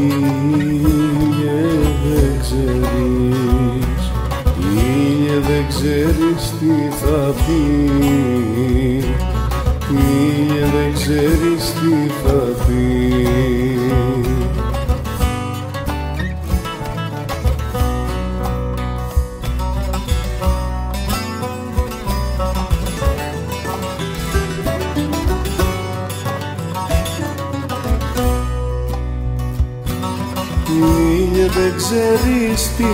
Ήλιε δεν ξέρεις, ήλιε δεν ξέρεις τι θα πεις. Ήλιε δεν ξέρεις τι θα πεις. δεν ξέρεις τι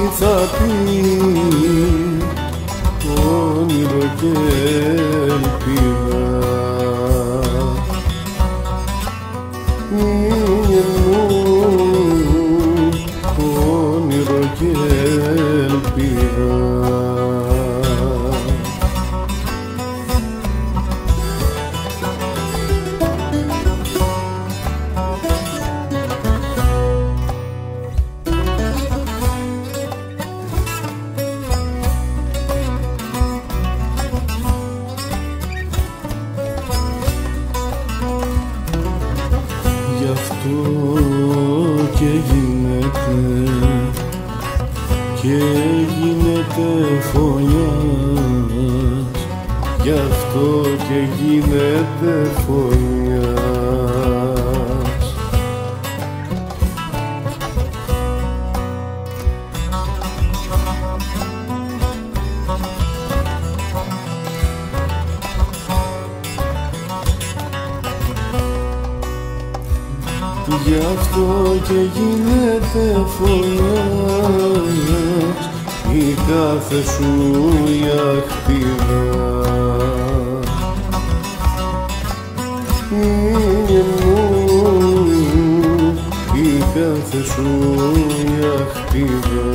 και γίνεται. Και γίνεται φωνιάς. Γι' αυτό και γίνεται φωνιάς. που γι' αυτό και γίνεται φωνιάς η κάθε σου ιαχτίδα. η κάθε σου ιαχτίδα.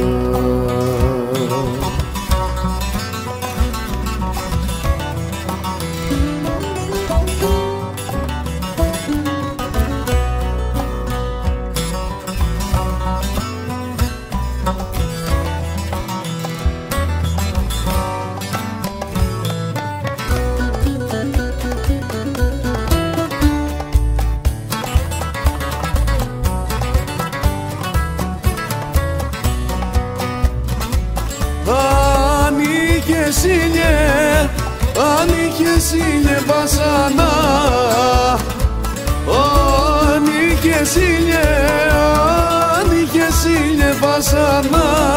χεσίλιε, αν χεσίλιε βασανά Αν χεσίλιε, αν χεσίλιε βασανά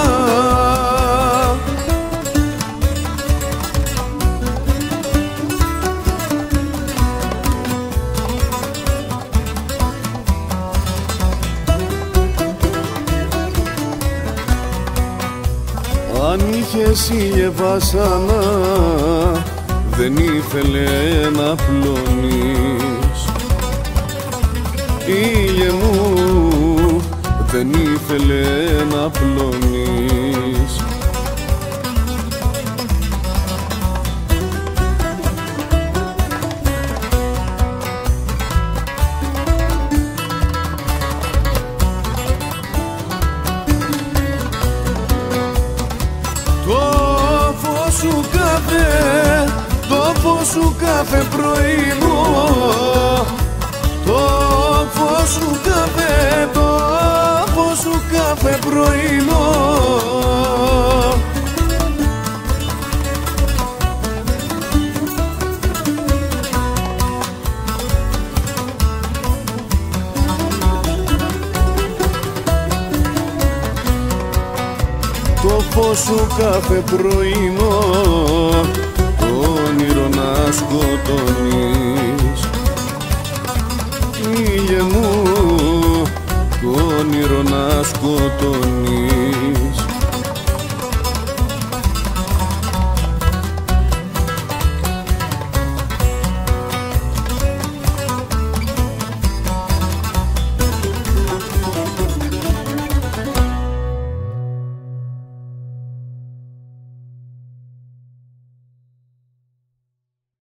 Αν είχες ήλιε βάσανα δεν ήθελε να πλώνεις. Ήλιε μου δεν ήθελε να πλώνεις. φως σου κάθε πρωινό το φως σου κάθε, το φως σου κάθε πρωινό Το φως σου κάθε πρωινό σκοτώνεις. Ήλιε μου το όνειρο να σκοτώνεις.